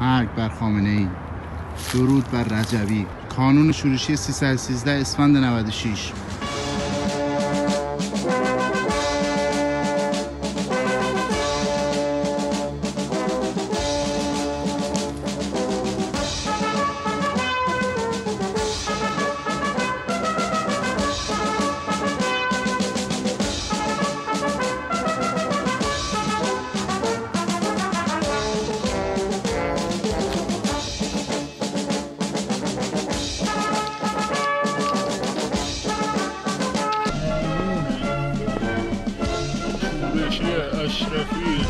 مرگ بر خامنه ای. درود بر رجبی کانون شورشی 313 اسفند 96 شورش اشرفی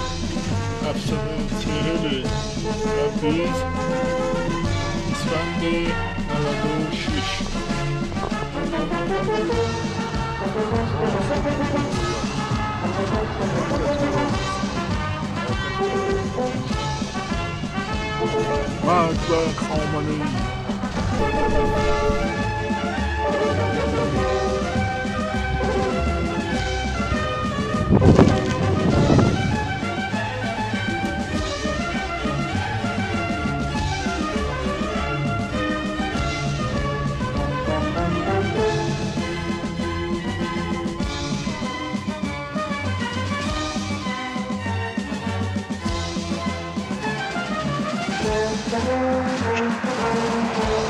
740 تبریز اسفند 96 مرگ بر خامنه ای Thank you.